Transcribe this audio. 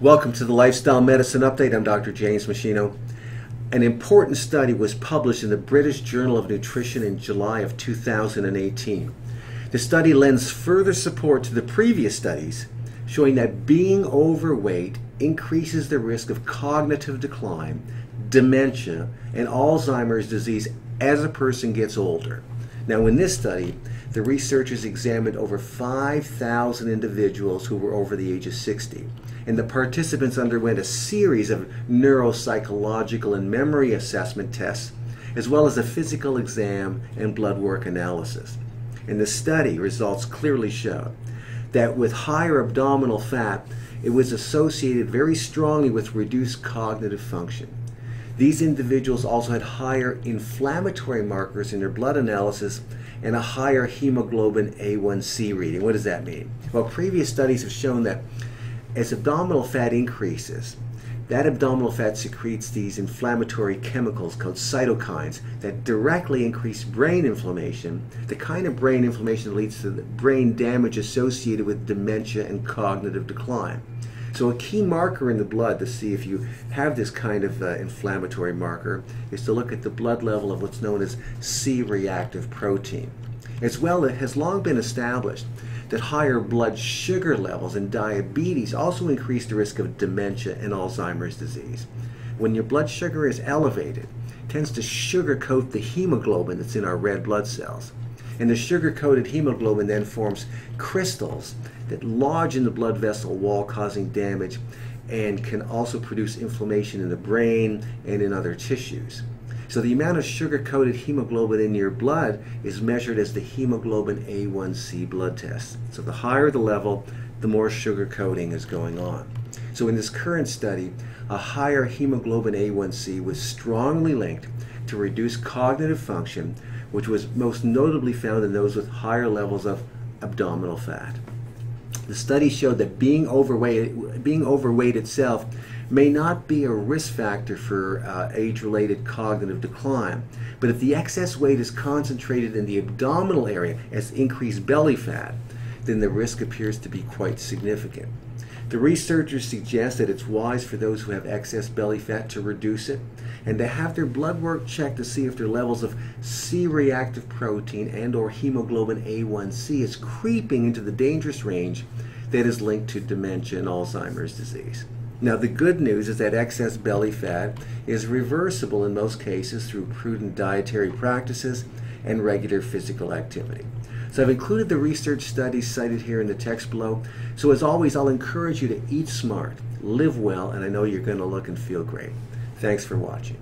Welcome to the Lifestyle Medicine Update. I'm Dr. James Meschino. An important study was published in the British Journal of Nutrition in July of 2018. The study lends further support to the previous studies showing that being overweight increases the risk of cognitive decline, dementia, and Alzheimer's disease as a person gets older. Now, in this study, the researchers examined over 5,000 individuals who were over the age of 60, and the participants underwent a series of neuropsychological and memory assessment tests, as well as a physical exam and blood work analysis. In the study, results clearly showed that with higher abdominal fat, it was associated very strongly with reduced cognitive function. These individuals also had higher inflammatory markers in their blood analysis and a higher hemoglobin A1C reading. What does that mean? Well, previous studies have shown that as abdominal fat increases, that abdominal fat secretes these inflammatory chemicals called cytokines that directly increase brain inflammation, the kind of brain inflammation that leads to brain damage associated with dementia and cognitive decline. So a key marker in the blood to see if you have this kind of uh, inflammatory marker is to look at the blood level of what's known as C-reactive protein. As well, it has long been established that higher blood sugar levels and diabetes also increase the risk of dementia and Alzheimer's disease. When your blood sugar is elevated, tends to sugarcoat the hemoglobin that's in our red blood cells. And the sugar-coated hemoglobin then forms crystals that lodge in the blood vessel wall causing damage and can also produce inflammation in the brain and in other tissues. So the amount of sugar-coated hemoglobin in your blood is measured as the hemoglobin A1C blood test. So the higher the level, the more sugar coating is going on. So in this current study, a higher hemoglobin A1C was strongly linked to reduced cognitive function, which was most notably found in those with higher levels of abdominal fat. The study showed that being overweight, being overweight itself may not be a risk factor for uh, age-related cognitive decline, but if the excess weight is concentrated in the abdominal area as increased belly fat, then the risk appears to be quite significant. The researchers suggest that it's wise for those who have excess belly fat to reduce it and to have their blood work checked to see if their levels of C-reactive protein and or hemoglobin A1C is creeping into the dangerous range that is linked to dementia and Alzheimer's disease. Now, the good news is that excess belly fat is reversible in most cases through prudent dietary practices and regular physical activity. So I've included the research studies cited here in the text below. So as always, I'll encourage you to eat smart, live well, and I know you're going to look and feel great. Thanks for watching.